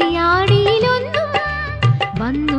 കൂരിയാടിയിലൊന്നും വന്നു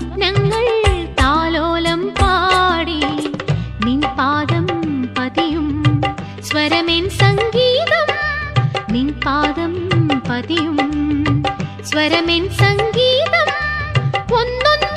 സ്വപ്നങ്ങൾ താലോലം പാടി. നിൻ പാദം പതിയും സ്വരമേൻ സംഗീതം. നിൻ പാദം പതിയും സ്വരമേൻ സംഗീതം. ഒന്നൊന്ന്